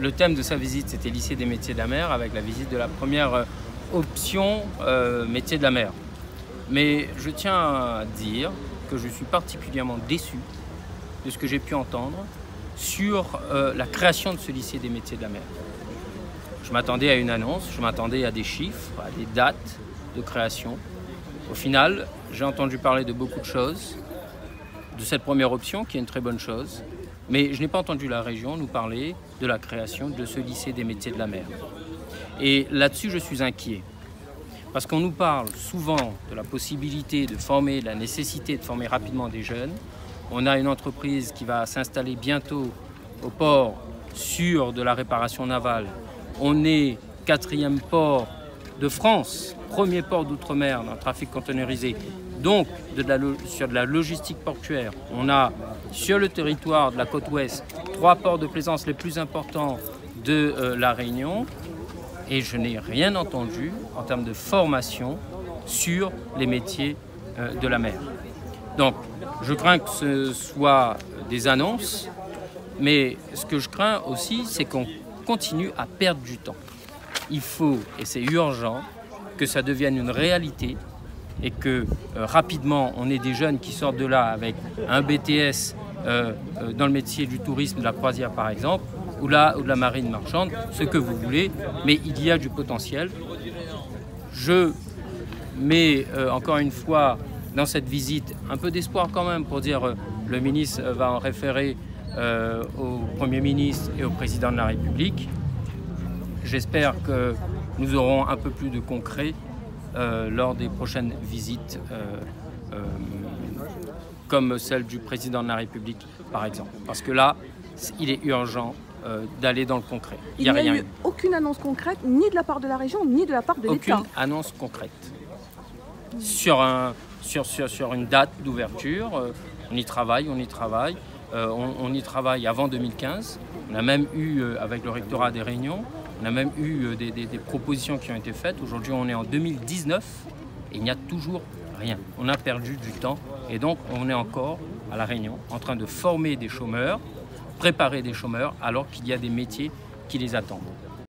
le thème de sa visite, c'était lycée des métiers de la mer, avec la visite de la première euh, option euh, métier de la mer. Mais je tiens à dire que je suis particulièrement déçu de ce que j'ai pu entendre sur euh, la création de ce lycée des métiers de la mer. Je m'attendais à une annonce, je m'attendais à des chiffres, à des dates de création. Au final, j'ai entendu parler de beaucoup de choses, de cette première option qui est une très bonne chose, mais je n'ai pas entendu la région nous parler de la création de ce lycée des métiers de la mer. Et là-dessus, je suis inquiet. Parce qu'on nous parle souvent de la possibilité de former, de la nécessité de former rapidement des jeunes. On a une entreprise qui va s'installer bientôt au port sur de la réparation navale. On est quatrième port de France, premier port d'outre-mer dans le trafic conteneurisé donc sur de la logistique portuaire. On a sur le territoire de la côte ouest trois ports de plaisance les plus importants de euh, la Réunion et je n'ai rien entendu en termes de formation sur les métiers euh, de la mer. Donc je crains que ce soit des annonces, mais ce que je crains aussi, c'est qu'on continue à perdre du temps. Il faut, et c'est urgent, que ça devienne une réalité et que euh, rapidement on ait des jeunes qui sortent de là avec un BTS euh, euh, dans le métier du tourisme, de la croisière par exemple, ou, là, ou de la marine marchande, ce que vous voulez, mais il y a du potentiel. Je mets encore une fois dans cette visite un peu d'espoir quand même pour dire le ministre va en référer au Premier ministre et au Président de la République. J'espère que nous aurons un peu plus de concret lors des prochaines visites euh, euh, comme celle du président de la République, par exemple. Parce que là, il est urgent d'aller dans le concret. Il n'y a, rien eu aucune annonce concrète, ni de la part de la région, ni de la part de l'État. Aucune annonce concrète. Sur, un, sur, sur, sur une date d'ouverture, on y travaille, on y travaille. on, on, y travaille avant 2015. On a même eu, avec le rectorat des réunions, on a même eu euh, des, propositions qui ont été faites. Aujourd'hui, on est en 2019 et il n'y a toujours rien. On a perdu du temps et donc on est encore à La Réunion en train de former des chômeurs, préparer des chômeurs alors qu'il y a des métiers qui les attendent.